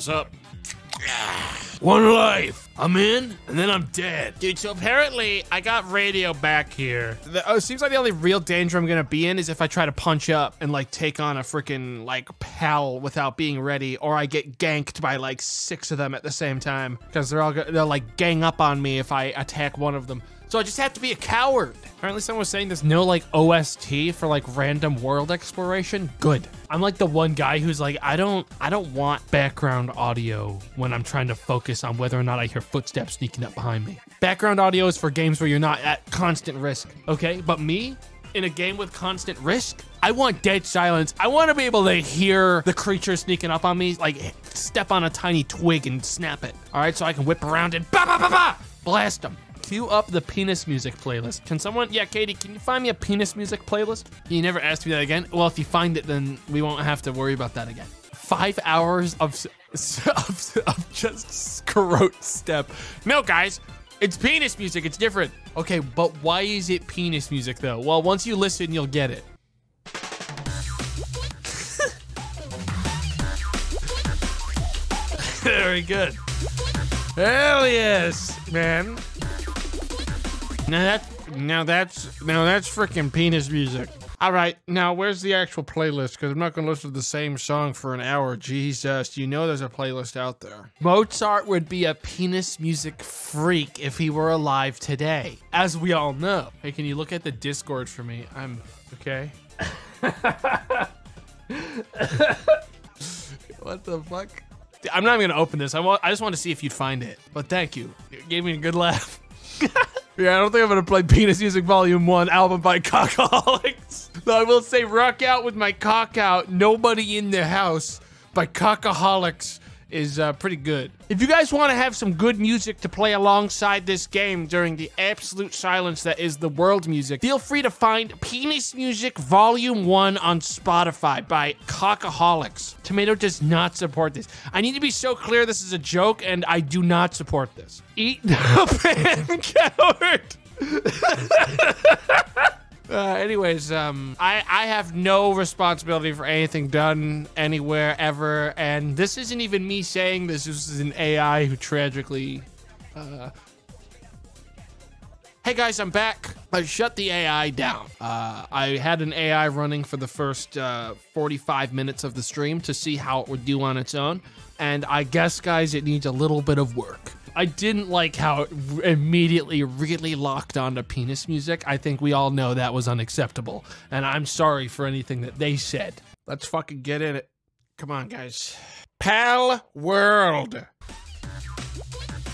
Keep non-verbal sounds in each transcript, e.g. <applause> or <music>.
What's up? One life. I'm in, and then I'm dead. Dude, so apparently I got radio back here. The, oh, it seems like the only real danger I'm gonna be in is if I try to punch up and like take on a freaking like pal without being ready, or I get ganked by like six of them at the same time because they're all go- they'll like gang up on me if I attack one of them. So I just have to be a coward. Apparently someone was saying there's no like OST for like random world exploration. Good. I'm like the one guy who's like, I don't I don't want background audio when I'm trying to focus on whether or not I hear footsteps sneaking up behind me. Background audio is for games where you're not at constant risk. Okay? But me, in a game with constant risk, I want dead silence. I want to be able to hear the creature sneaking up on me, like step on a tiny twig and snap it. All right, so I can whip around and ba ba ba ba blast them. Cue up the penis music playlist. Can someone, yeah, Katie, can you find me a penis music playlist? You never asked me that again. Well, if you find it, then we won't have to worry about that again. Five hours of of, of just corrode step. No, guys, it's penis music. It's different. Okay, but why is it penis music though? Well, once you listen, you'll get it. <laughs> Very good. Hell yes, man. Now that now that's now that's freaking penis music. All right, now where's the actual playlist? Because I'm not going to listen to the same song for an hour. Jesus, you know there's a playlist out there. Mozart would be a penis music freak if he were alive today, as we all know. Hey, can you look at the Discord for me? I'm okay. <laughs> what the fuck? I'm not even gonna open this. I want. I just want to see if you'd find it. But thank you. You gave me a good laugh. <laughs> yeah, I don't think I'm gonna play Penis Music Volume One album by <laughs> Cockaholics. Though I will say, "Rock Out with My Cock Out." Nobody in the house by Cockaholics is uh, pretty good. If you guys want to have some good music to play alongside this game during the absolute silence that is the world music, feel free to find Penis Music Volume 1 on Spotify by Cockaholics. Tomato does not support this. I need to be so clear this is a joke, and I do not support this. Eat the <laughs> pan coward! <laughs> Uh, anyways, um, I, I have no responsibility for anything done anywhere ever, and this isn't even me saying this. This is an AI who tragically. Uh... Hey guys, I'm back. I shut the AI down. Uh, I had an AI running for the first uh, 45 minutes of the stream to see how it would do on its own, and I guess, guys, it needs a little bit of work. I didn't like how it immediately really locked onto penis music. I think we all know that was unacceptable. And I'm sorry for anything that they said. Let's fucking get in it. Come on, guys. Pal World.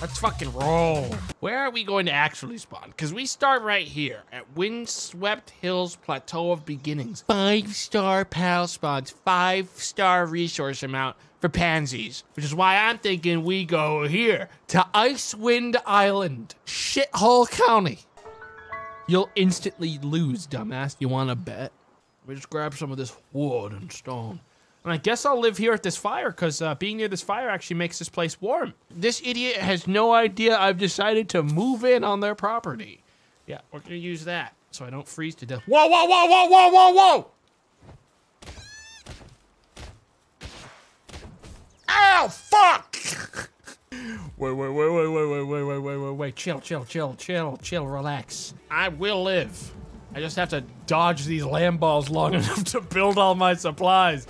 Let's fucking roll. Where are we going to actually spawn? Because we start right here at Windswept Hills Plateau of Beginnings. Five star pal spawns, five star resource amount for pansies, which is why I'm thinking we go here to Icewind Island, Shithole County. You'll instantly lose, dumbass. You want to bet? Let me just grab some of this wood and stone. And I guess I'll live here at this fire because uh, being near this fire actually makes this place warm. This idiot has no idea I've decided to move in on their property. Yeah, we're gonna use that so I don't freeze to death. Whoa, whoa, whoa, whoa, whoa, whoa, whoa! Ow, fuck! wait, wait, wait, wait, wait, wait, wait, wait, wait, wait, wait. Chill, chill, chill, chill, chill, relax. I will live. I just have to dodge these Lamballs long <laughs> enough to build all my supplies.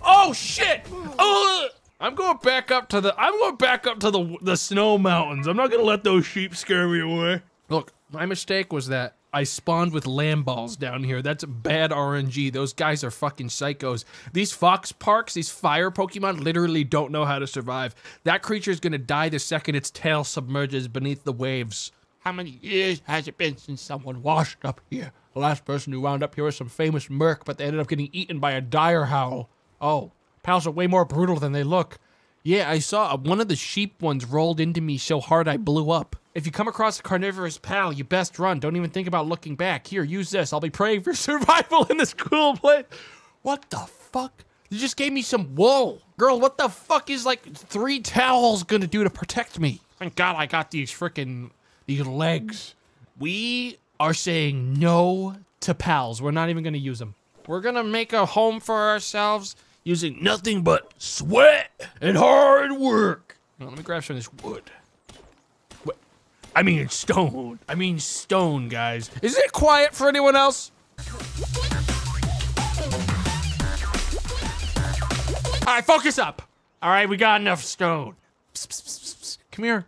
Oh shit! Oh, I'm going back up to the. I'm going back up to the the snow mountains. I'm not gonna let those sheep scare me away. Look, my mistake was that I spawned with Lamballs down here. That's bad RNG. Those guys are fucking psychos. These Foxparks, these fire Pokemon, literally don't know how to survive. That creature is gonna die the second its tail submerges beneath the waves. How many years has it been since someone washed up here? The last person who wound up here was some famous merc, but they ended up getting eaten by a Direhowl. Oh, pals are way more brutal than they look. Yeah, I saw uh, one of the sheep ones rolled into me so hard I blew up. If you come across a carnivorous pal, you best run. Don't even think about looking back. Here, use this. I'll be praying for <laughs> survival in this cool place. What the fuck? You just gave me some wool. Girl, what the fuck is like three towels gonna do to protect me? Thank God I got these freaking these legs. We are saying no to pals. We're not even gonna use them. We're gonna make a home for ourselves using nothing but sweat and hard work. Now, let me grab some of this wood. I mean stone. I mean stone, guys. Is it quiet for anyone else? All right, focus up. All right, we got enough stone. Psst, psst, psst. Come here.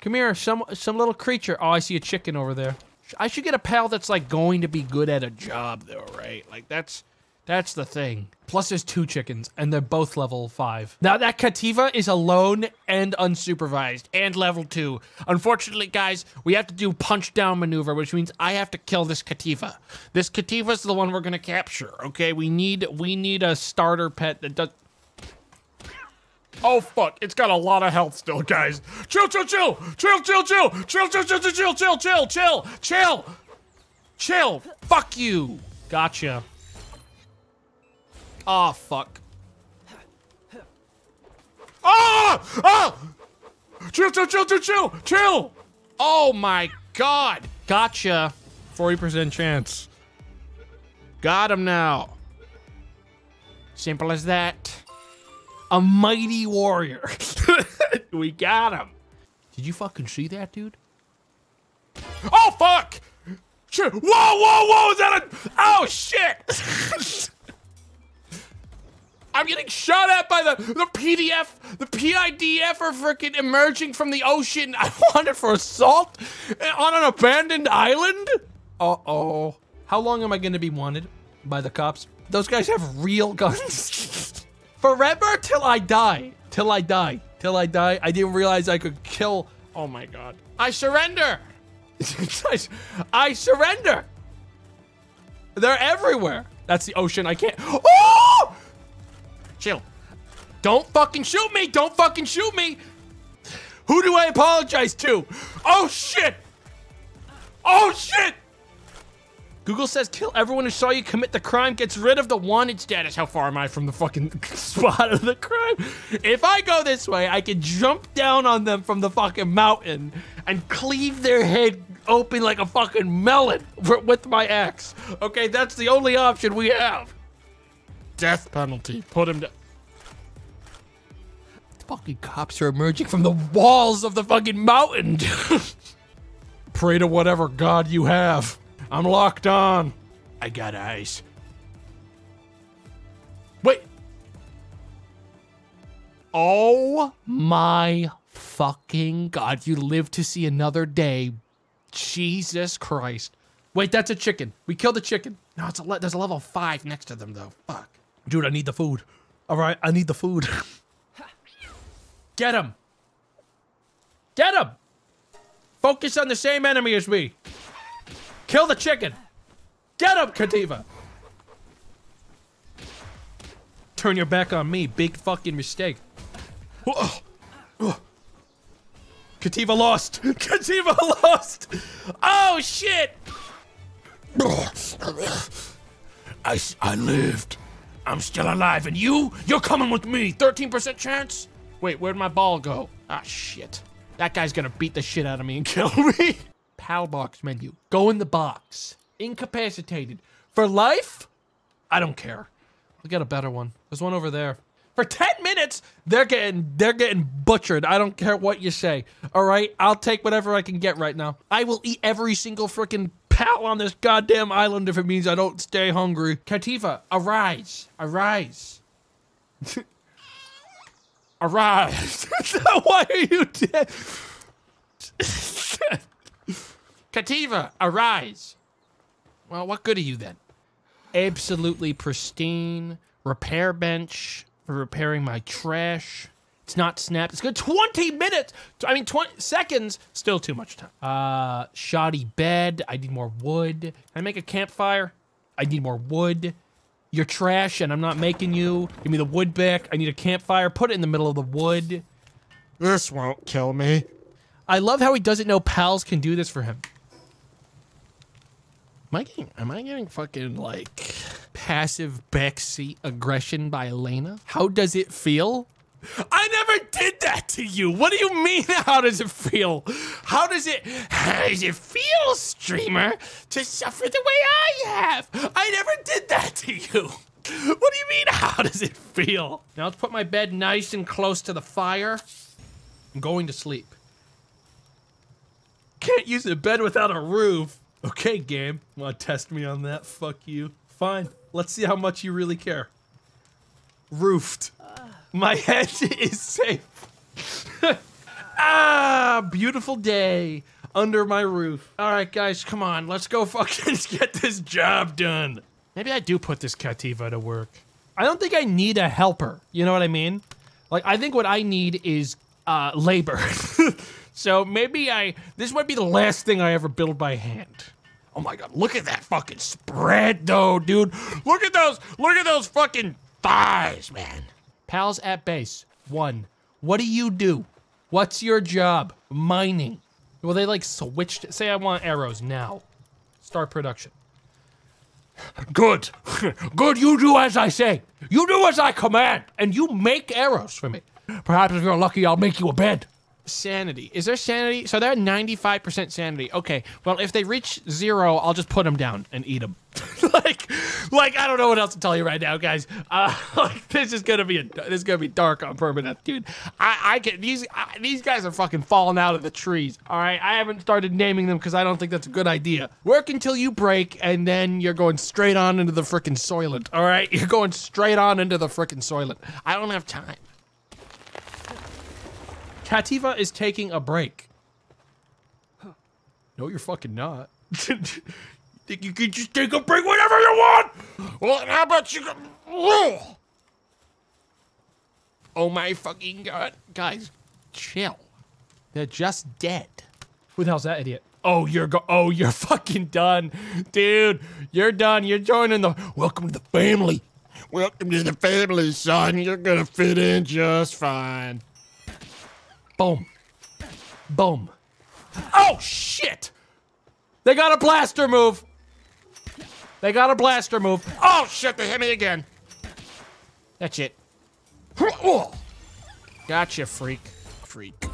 Come here, some some little creature. Oh, I see a chicken over there. I should get a pal that's like going to be good at a job though, right? Like that's that's the thing. Plus there's two chickens, and they're both level five. Now that Cattiva is alone and unsupervised, and level two. Unfortunately, guys, we have to do punch down maneuver, which means I have to kill this Cattiva. This Cattiva is the one we're gonna capture, okay? We need, we need a starter pet that does... Oh fuck, it's got a lot of health still, guys. Chill, chill, chill! Chill, chill, chill! Chill, chill, chill, chill, chill, chill, chill, chill! Chill! Chill! Fuck you! Gotcha. Oh fuck. Ah! Ah! Chill, chill, chill, chill, chill, chill! Oh my god! Gotcha. 40% chance. Got him now. Simple as that a mighty warrior. <laughs> we got him. Did you fucking see that, dude? Oh, fuck! Whoa, whoa, whoa! Is that a... Oh, shit! <laughs> I'm getting shot at by the, the PDF, the PIDF are freaking emerging from the ocean. <laughs> I wanted for assault eh, on an abandoned island? Uh-oh. How long am I gonna be wanted by the cops? Those guys have real <laughs> guns. <laughs> Forever till I die. Till I die. Till I die. I didn't realize I could kill. Oh my god. I surrender. I surrender. They're everywhere. That's the ocean. I can't. <gasps> Oh! Chill. Don't fucking shoot me. Don't fucking shoot me. Who do I apologize to? Oh shit. Oh shit. Google says kill everyone who saw you commit the crime, gets rid of the wanted status. How far am I from the fucking <laughs> spot of the crime? If I go this way, I can jump down on them from the fucking mountain and cleave their head open like a fucking melon <laughs> with my axe. Okay, that's the only option we have. Death penalty. Put him down. Fucking cops are emerging from the walls of the fucking mountain. <laughs> Pray to whatever god you have. I'm locked on. I got eyes. Wait. Oh my fucking god. You live to see another day. Jesus Christ. Wait, that's a chicken. We killed a chicken. No, it's a there's a level 5 next to them, though. Fuck. Dude, I need the food. All right, I need the food. Get him. Get him. Focus on the same enemy as me. Kill the chicken! Get him, Cattiva! Turn your back on me. Big fucking mistake. Cattiva lost! <laughs> Cattiva lost! Oh, shit! I, I lived. I'm still alive, and you? You're coming with me! 13% chance? Wait, where'd my ball go? Ah, shit. That guy's gonna beat the shit out of me and <laughs> kill me. PAL box menu. Go in the box. Incapacitated. For life? I don't care. I'll get a better one. There's one over there. For 10 minutes, they're getting they're getting butchered. I don't care what you say. All right, I'll take whatever I can get right now. I will eat every single freaking pal on this goddamn island if it means I don't stay hungry. Cattiva, arise. Arise. <laughs> arise. <laughs> Why are you dead? <laughs> Cattiva, arise. Well, what good are you then? Absolutely pristine. Repair bench for repairing my trash. It's not snapped. It's good. 20 minutes. I mean, 20 seconds. Still too much time. Uh, shoddy bed. I need more wood. Can I make a campfire? I need more wood. You're trash and I'm not making you. Give me the wood back. I need a campfire. Put it in the middle of the wood. This won't kill me. I love how he doesn't know pals can do this for him. Am I getting, am I getting fucking like passive backseat aggression by Elena? How does it feel? I never did that to you. What do you mean? <laughs> How does it feel? How does it, how does it feel, streamer, to suffer the way I have? I never did that to you. What do you mean, how does it feel? Now let's put my bed nice and close to the fire. I'm going to sleep. Can't use a bed without a roof. Okay, game. Want to test me on that? Fuck you. Fine. Let's see how much you really care. Roofed. My head <laughs> is safe. <laughs> ah, beautiful day under my roof. All right, guys, come on. Let's go fucking <laughs> get this job done. Maybe I do put this Cattiva to work. I don't think I need a helper. You know what I mean? Like, I think what I need is uh, labor. so maybe I, this might be the last thing I ever build by hand. Oh my god, look at that fucking spread though, dude. Look at those, look at those fucking thighs, man. Pals at base, one. What do you do? What's your job? Mining. Well, they like switched, say I want arrows now. Start production. Good. <laughs> Good, you do as I say. You do as I command, and you make arrows for me. Perhaps if you're lucky, I'll make you a bed. Sanity. Is there sanity? So they're at 95% sanity. Okay, well, if they reach zero, I'll just put them down and eat them. <laughs> like, like I don't know what else to tell you right now, guys. Uh, <laughs> like, this is gonna be a, this is gonna be dark on permanent, dude. I, I get these I, these guys are fucking falling out of the trees. All right, I haven't started naming them because I don't think that's a good idea. Work until you break, and then you're going straight on into the freaking soylent. All right, <laughs> you're going straight on into the freaking soylent. I don't have time. Cattiva is taking a break. No, you're fucking not. Think <laughs> you can just take a break whenever you want? Well, how about you go? Oh my fucking god. Guys, chill. They're just dead. Who the hell's that idiot? Oh, you're go- Oh, you're <laughs> fucking done. Dude, you're done. You're joining the- Welcome to the family. Welcome to the family, son. You're gonna fit in just fine. Boom. Boom. Oh, shit! They got a blaster move. They got a blaster move. Oh, shit, they hit me again. That's it. Gotcha, freak. Freak.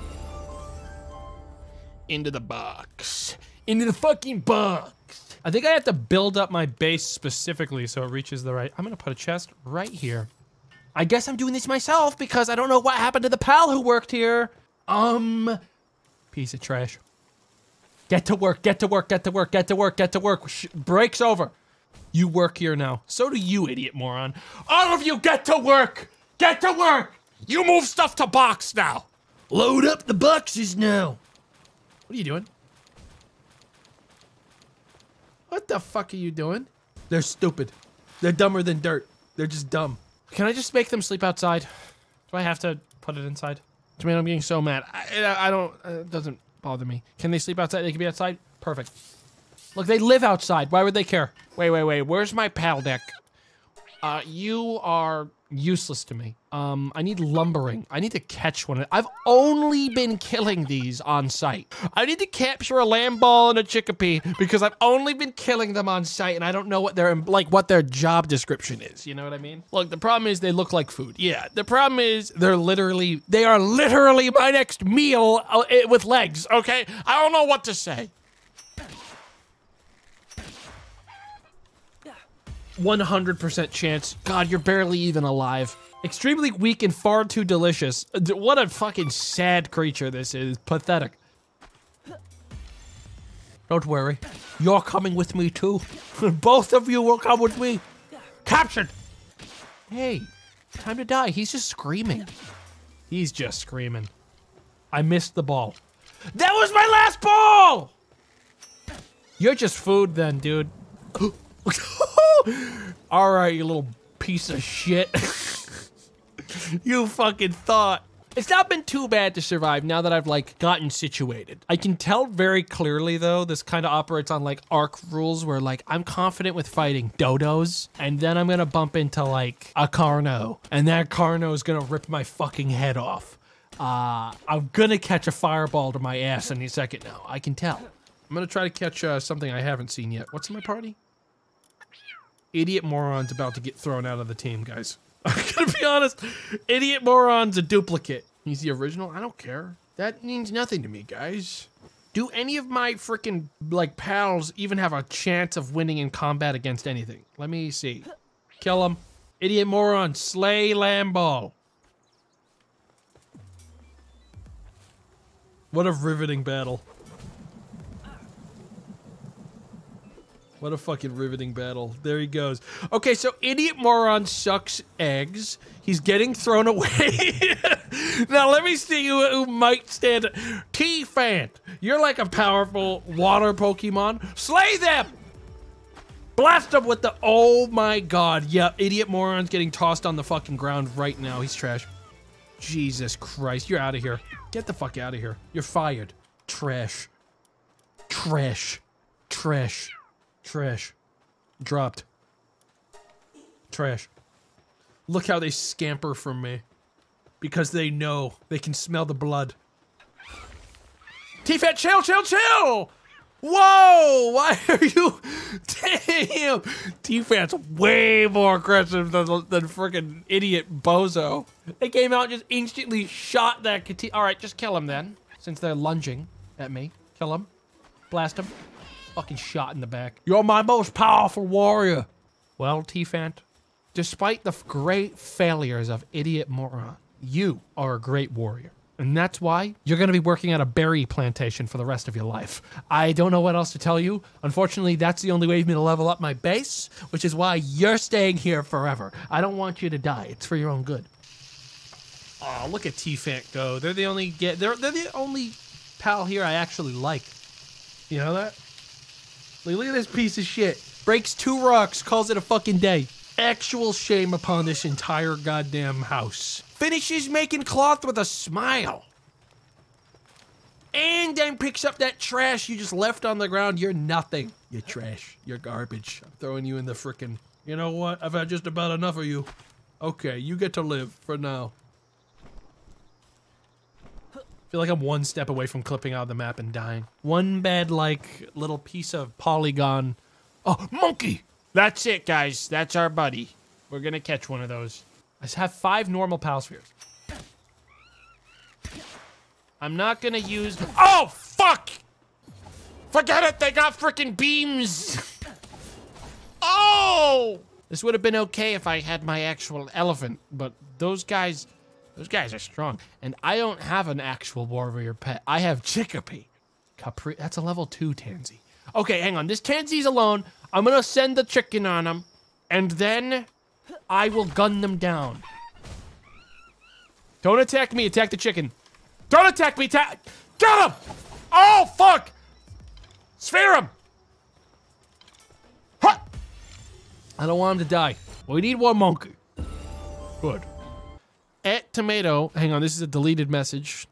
Into the box. Into the fucking box. I think I have to build up my base specifically so it reaches the right. I'm gonna put a chest right here. I guess I'm doing this myself because I don't know what happened to the pal who worked here. Um, piece of trash. Get to work, get to work, get to work, get to work, get to work. Sh break's over. You work here now. So do you, idiot moron. All of you get to work! Get to work! You move stuff to box now! Load up the boxes now! What are you doing? What the fuck are you doing? They're stupid. They're dumber than dirt. They're just dumb. Can I just make them sleep outside? Do I have to put it inside? Man, I'm getting so mad. I, I don't. Uh, it doesn't bother me. Can they sleep outside? They can be outside. Perfect. Look, they live outside. Why would they care? Wait, wait, wait. Where's my pal deck? Uh, you are useless to me. Um, I need lumbering. I need to catch one. I've only been killing these on site. I need to capture a Lamball and a Chikipi because I've only been killing them on site and I don't know what their like what their job description is. You know what I mean? Look, the problem is they look like food. Yeah, the problem is they're literally they are literally my next meal uh, with legs. Okay, I don't know what to say. 100% chance. God, you're barely even alive. Extremely weak and far too delicious. Uh, what a fucking sad creature this is. Pathetic. Don't worry. You're coming with me too. <laughs> Both of you will come with me. Captured! Hey, time to die. He's just screaming. He's just screaming. I missed the ball. That was my last ball! You're just food then, dude. <gasps> <laughs> <laughs> All right, you little piece of shit. <laughs> you fucking thought. It's not been too bad to survive now that I've like gotten situated. I can tell very clearly though, this kind of operates on like Ark rules where like I'm confident with fighting dodos and then I'm gonna bump into like a Carno and that Carno is gonna rip my fucking head off. Uh, I'm gonna catch a fireball to my ass any second now. I can tell. I'm gonna try to catch uh, something I haven't seen yet. What's in my party? Idiot moron's about to get thrown out of the team, guys. <laughs> I'm gonna be honest. Idiot moron's a duplicate. He's the original. I don't care. That means nothing to me, guys. Do any of my freaking like pals even have a chance of winning in combat against anything? Let me see. Kill him. Idiot moron, slay Lamball. What a riveting battle. What a fucking riveting battle. There he goes. Okay, so Idiot Moron sucks eggs. He's getting thrown away. <laughs> now, let me see who, who might stand. Teafant, you're like a powerful water Pokemon. Slay them! Blast him with the. Oh my god. Yeah, Idiot Moron's getting tossed on the fucking ground right now. He's trash. Jesus Christ. You're out of here. Get the fuck out of here. You're fired. Trash. Trash. Trash. Trash. Dropped. Trash. Look how they scamper from me. Because they know they can smell the blood. T-Fat, chill, chill, chill! Whoa! Why <laughs> are you... <laughs> Damn! T-Fat's way more aggressive than, than freaking idiot Bozo. They came out just instantly shot that Alright, just kill him then. Since they're lunging at me. Kill him. Blast him. Fucking shot in the back. You're my most powerful warrior. Well, Teafant, despite the great failures of Idiot Moron, you are a great warrior. And that's why you're going to be working at a berry plantation for the rest of your life. I don't know what else to tell you. Unfortunately, that's the only way for me to level up my base, which is why you're staying here forever. I don't want you to die. It's for your own good. Oh, look at Teafant go. They're the only get. They're they're the only pal here I actually like. You know that? Like, look at this piece of shit. Breaks two rocks, calls it a fucking day. Actual shame upon this entire goddamn house. Finishes making cloth with a smile. And then picks up that trash you just left on the ground. You're nothing. You're trash. You're garbage. I'm throwing you in the frickin'. You know what? I've had just about enough of you. Okay, you get to live for now. Feel like I'm one step away from clipping out of the map and dying. One bad, like, little piece of polygon. Oh, monkey! That's it, guys. That's our buddy. We're gonna catch one of those. I have five normal pal spheres. I'm not gonna use. Oh fuck! Forget it. They got freaking beams. oh! This would have been okay if I had my actual elephant, but those guys, those guys are strong. And I don't have an actual warrior pet. I have Chikipi. Capri. That's a level two Tanzee. Okay, hang on. This Tanzee's alone. I'm gonna send the chicken on him, and then I will gun them down. Don't attack me. Attack the chicken. Don't attack me. Attack. Get him! Oh fuck! Sphere him! I don't want him to die. We need one monkey. Good. At tomato. Hang on. This is a deleted message.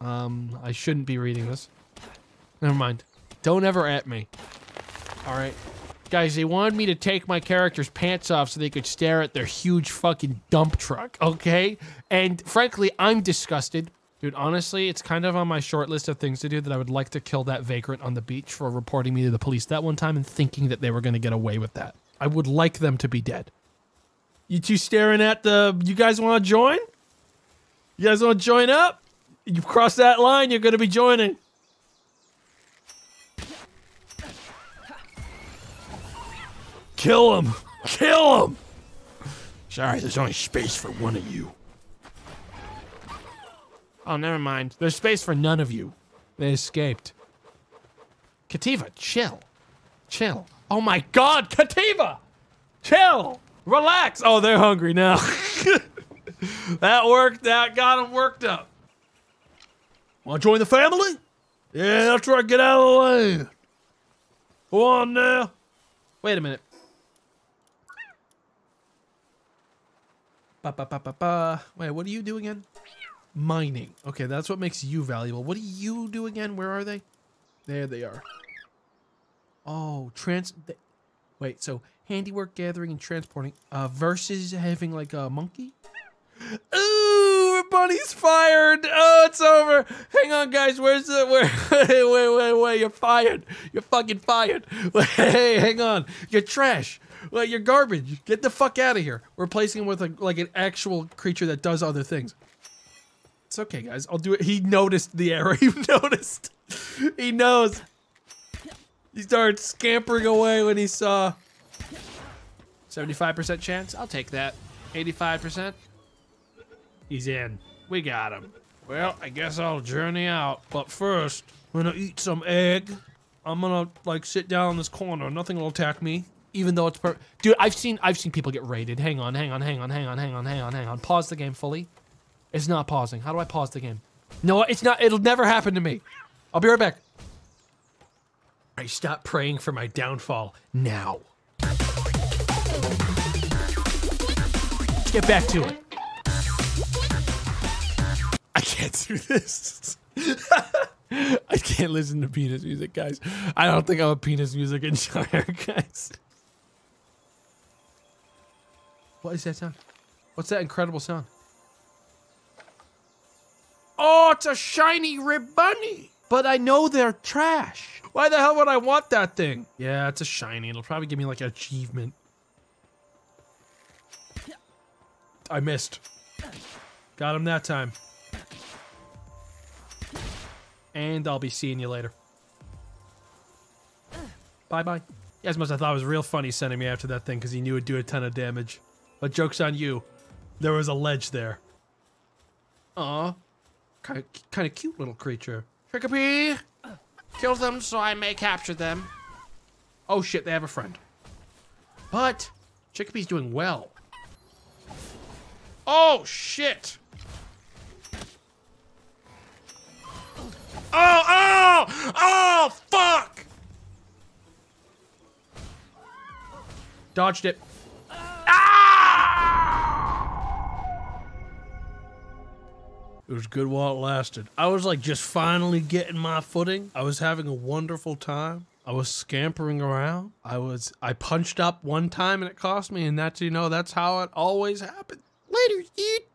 Um, I shouldn't be reading this. Never mind. Don't ever at me. All right. Guys, they wanted me to take my character's pants off so they could stare at their huge fucking dump truck, okay? And frankly, I'm disgusted. Dude, honestly, it's kind of on my short list of things to do that I would like to kill that vagrant on the beach for reporting me to the police that one time and thinking that they were going to get away with that. I would like them to be dead. You two staring at the... You guys want to join? You guys want to join up? You cross that line, you're going to be joining. Kill him! Kill him! Sorry, there's only space for one of you. Oh, never mind. There's space for none of you. They escaped. Cattiva, chill. Chill. Oh my god, Cattiva! Chill! Relax! Oh, they're hungry now. <laughs> that worked. That got them worked up. Want to join the family? Yeah, that's right. Get out of the way. Go on now. Wait a minute. Ba, ba, ba, ba, ba. Wait, what do you do again? Mining. Okay, that's what makes you valuable. What do you do again? Where are they? There they are. Oh, trans... Wait, so handiwork, gathering, and transporting uh, versus having like a monkey? Ooh, Bunny's fired. Oh, it's over. Hang on, guys. Where's the where? <laughs> Wait, wait, wait. You're fired. You're fucking fired. <laughs> Hey, hang on. You're trash. Well, you're garbage. Get the fuck out of here. We're replacing him with a, like an actual creature that does other things. It's okay, guys. I'll do it. He noticed the error. <laughs> He noticed. He knows. He started scampering away when he saw 75% chance? I'll take that. 85%? He's in. We got him. Well, I guess I'll journey out. But first, I'm gonna eat some egg. I'm gonna like sit down in this corner. Nothing will attack me. Even though it's per- Dude, I've seen I've seen people get raided. Hang on, hang on, hang on, hang on, hang on, hang on, hang on. Pause the game fully. It's not pausing. How do I pause the game? No, it's not. It'll never happen to me. I'll be right back. I stop praying for my downfall now. Get back to it. I can't do this. <laughs> I can't listen to penis music, guys. I don't think I'm a penis music enjoyer, <laughs> guys. What is that sound? What's that incredible sound? Oh, it's a shiny Ribbunny. But I know they're trash. Why the hell would I want that thing? Yeah, it's a shiny. It'll probably give me like an achievement. I missed. Got him that time. And I'll be seeing you later. Bye bye. As much must have thought it was real funny sending me after that thing because he knew it'd do a ton of damage. But joke's on you. There was a ledge there. Aw. Kind of, kind of cute little creature. Trickapee! Kill them so I may capture them. Oh shit, they have a friend. But Chikipi's doing well. Oh shit! Oh, oh! Oh, fuck! Dodged it. Ah! It was good while it lasted. I was like just finally getting my footing. I was having a wonderful time. I was scampering around. I was I punched up one time and it cost me, and that's you know that's how it always happens. Laters, dude.